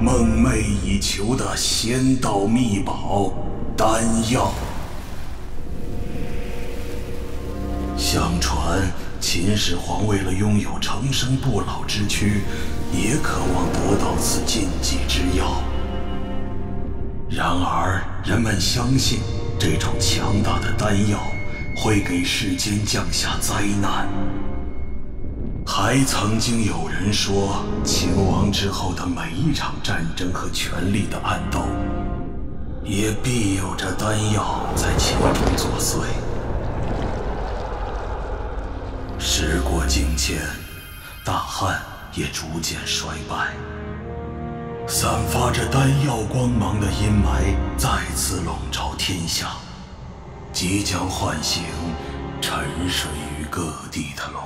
梦寐以求的仙道秘宝——丹药。相传，秦始皇为了拥有长生不老之躯，也渴望得到此禁忌之药。然而，人们相信这种强大的丹药会给世间降下灾难。还曾经有人说，秦王之后的每一场战争和权力的暗斗，也必有着丹药在其中作祟。时过境迁，大汉也逐渐衰败，散发着丹药光芒的阴霾再次笼罩天下，即将唤醒沉睡于各地的龙。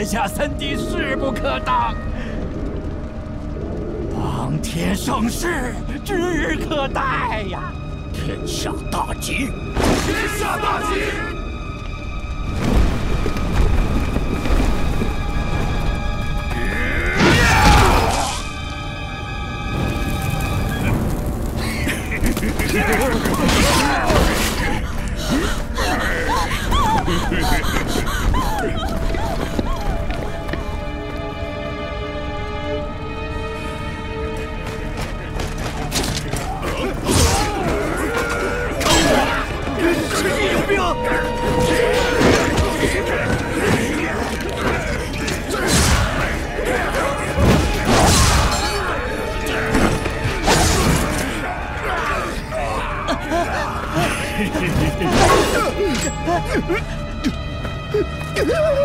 天下三弟势不可当，邦天盛世指日可待呀！天下大吉！天下大吉！Ah!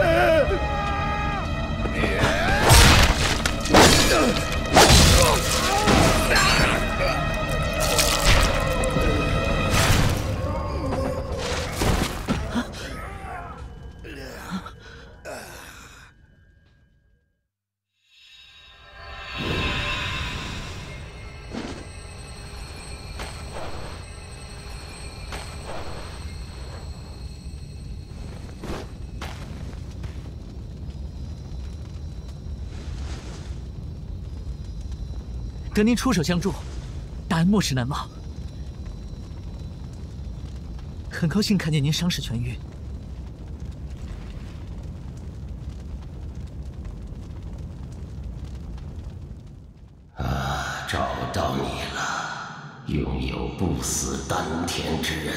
得您出手相助，大恩莫齿难忘。很高兴看见您伤势痊愈。啊，找到你了，拥有不死丹田之人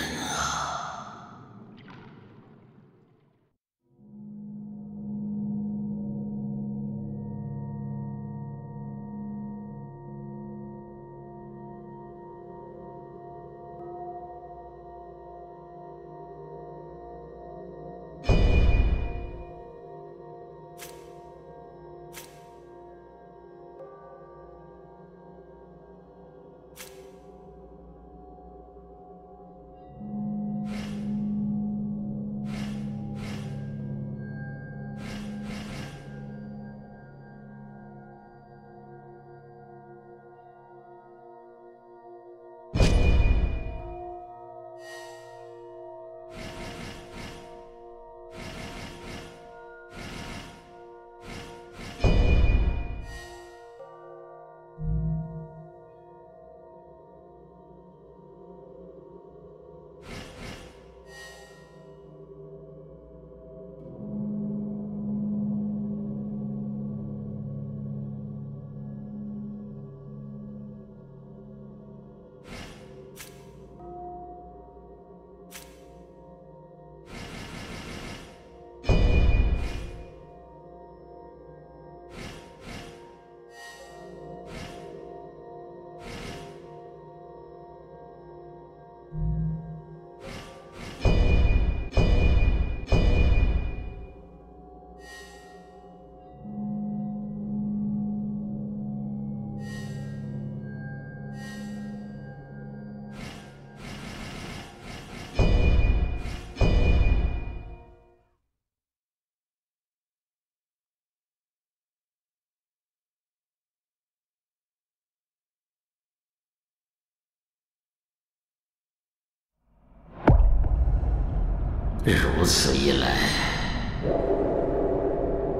如此一来，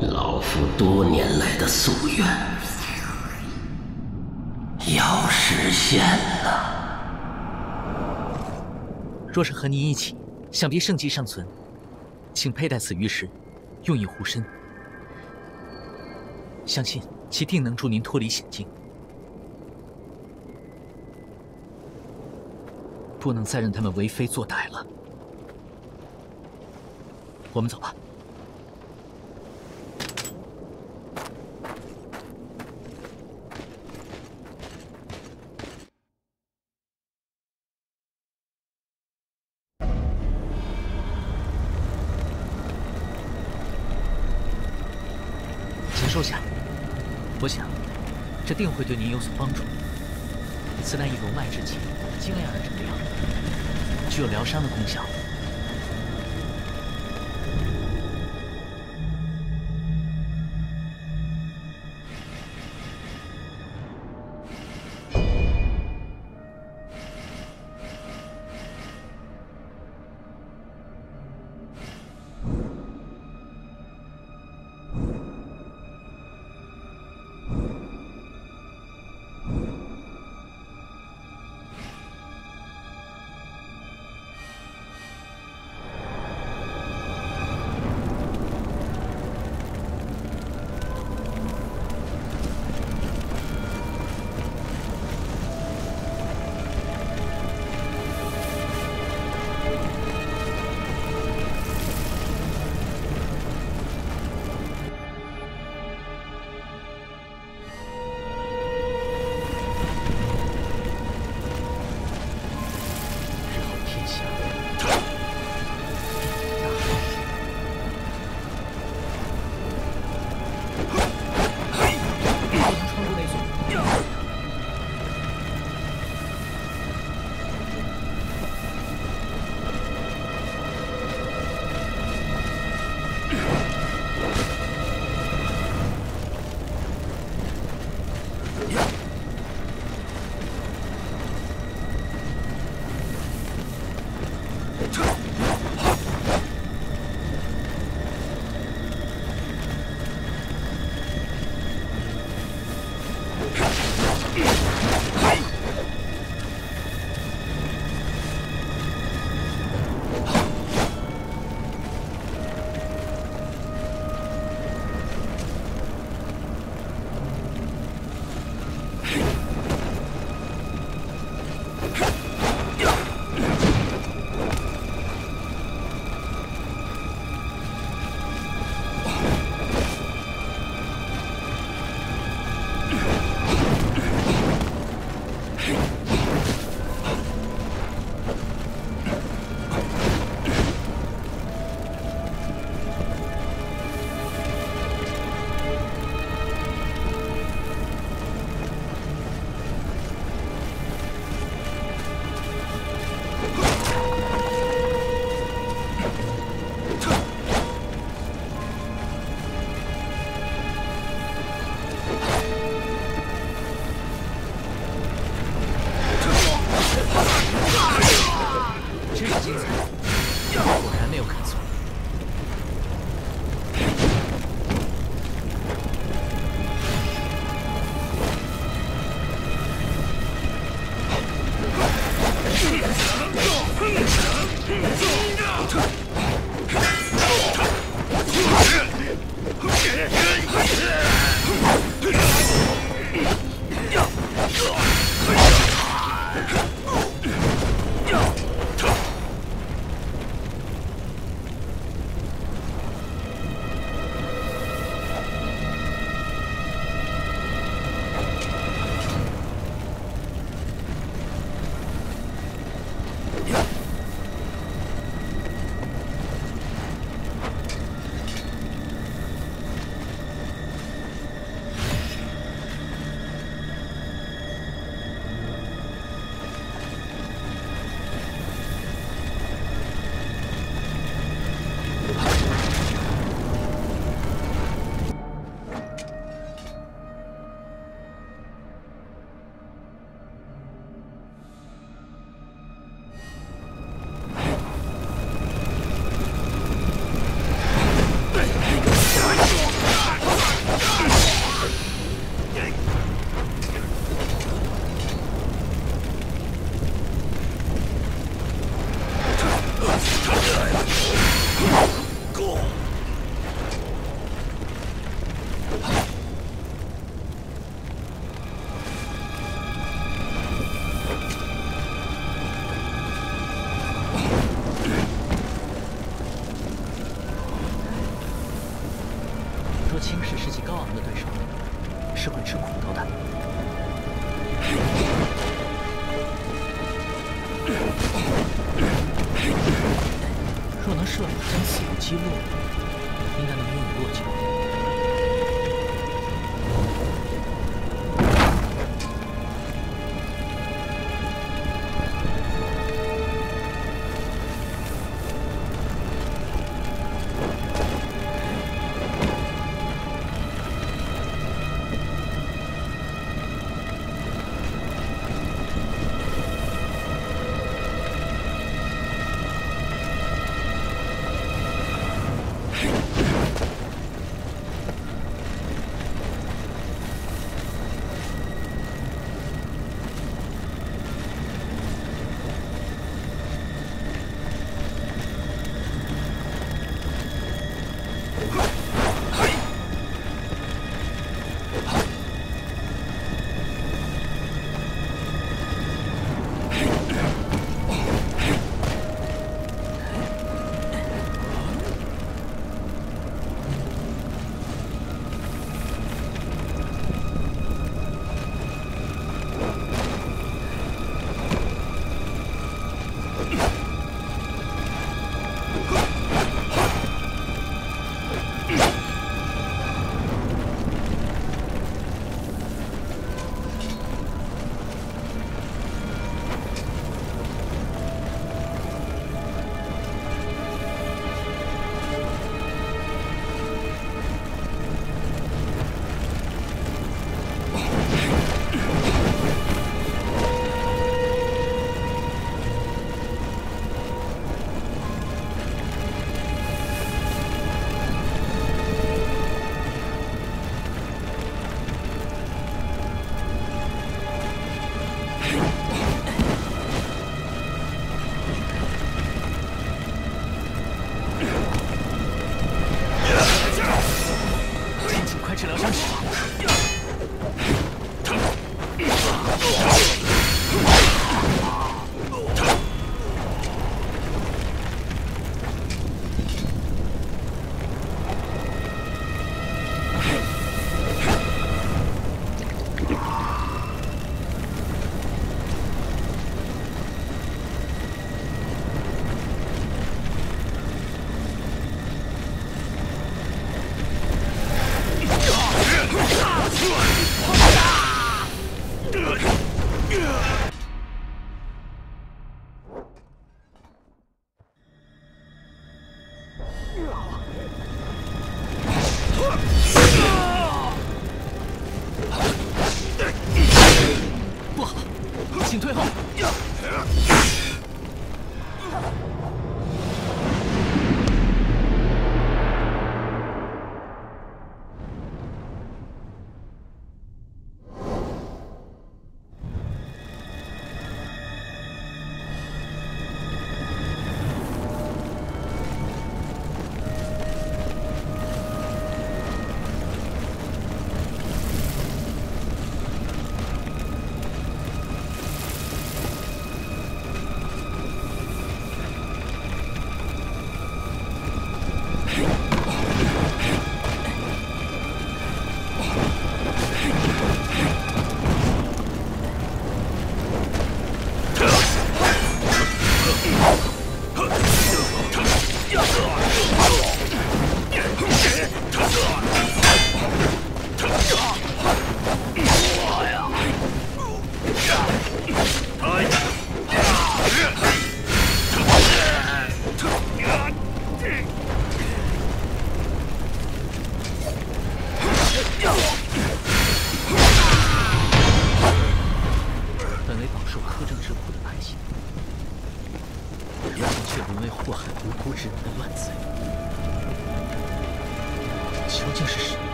老夫多年来的夙愿要实现了。若是和您一起，想必圣迹尚存，请佩戴此玉石，用以护身，相信其定能助您脱离险境。不能再让他们为非作歹了。我们走吧。请收下，我想这定会对您有所帮助。此乃以龙脉之气精炼而成的药，具有疗伤的功效。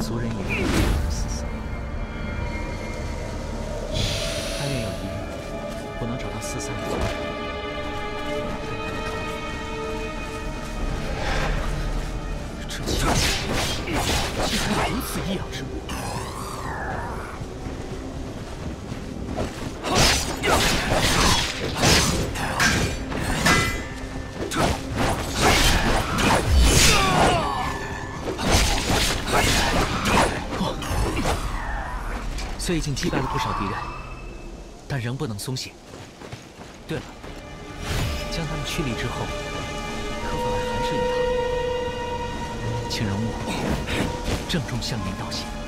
族人也因这样四散。但愿有一日，我能找到四散的族人，这竟然如此异样之物！我已经击败了不少敌人，但仍不能松懈。对了，将他们驱离之后，可否来寒舍一趟？请容我郑重向您道谢。